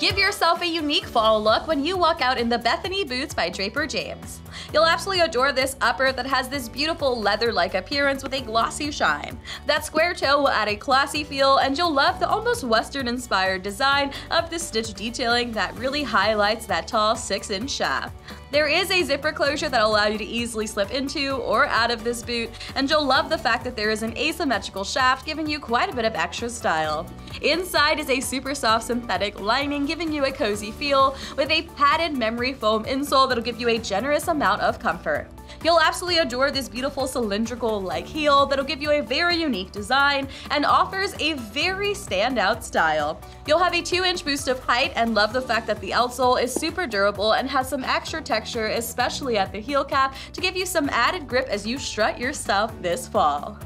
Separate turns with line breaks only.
Give yourself a unique fall look when you walk out in the Bethany boots by Draper James. You'll absolutely adore this upper that has this beautiful leather-like appearance with a glossy shine. That square toe will add a classy feel and you'll love the almost western-inspired design of the stitch detailing that really highlights that tall 6-inch shaft. There is a zipper closure that'll allow you to easily slip into or out of this boot, and you'll love the fact that there is an asymmetrical shaft giving you quite a bit of extra style. Inside is a super soft synthetic lining giving you a cozy feel with a padded memory foam insole that'll give you a generous amount of comfort. You'll absolutely adore this beautiful cylindrical-like heel that'll give you a very unique design and offers a very standout style. You'll have a 2-inch boost of height and love the fact that the outsole is super durable and has some extra texture, especially at the heel cap, to give you some added grip as you strut yourself this fall.